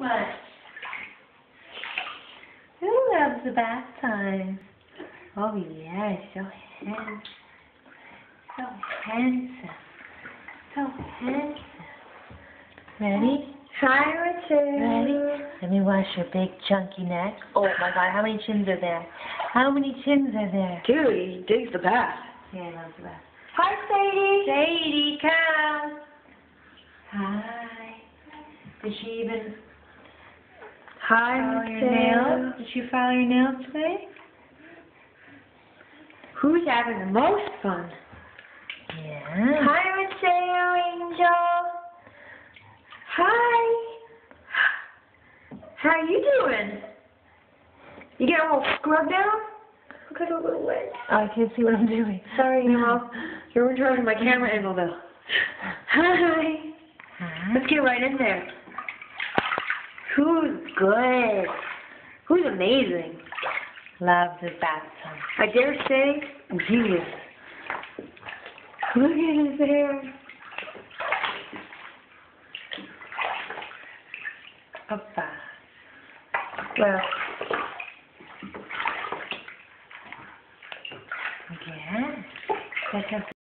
much. Who loves the bath time? Oh yeah, so handsome. So handsome. So handsome. Ready? Hi, Richard. Ready? Let me wash your big chunky neck. Oh my god, how many chins are there? How many chins are there? Dude, he digs the bath. Yeah, I love the bath. Hi, Sadie. Sadie, come. Hi. Did she even Hi, nails? Did you file your nails today? Who's having the most fun? Yeah. Hi, Richard, Angel. Hi. How you doing? You all scrubbed down? Look at a little wet. I can't see what I'm doing. Sorry, Nemo. You're interrupting my camera angle, though. Hi. Huh? Let's get right in there. Who's good? Who's amazing? Love the bathtub. I dare say, Jesus. Look at his hair. Papa. Well, Yeah. That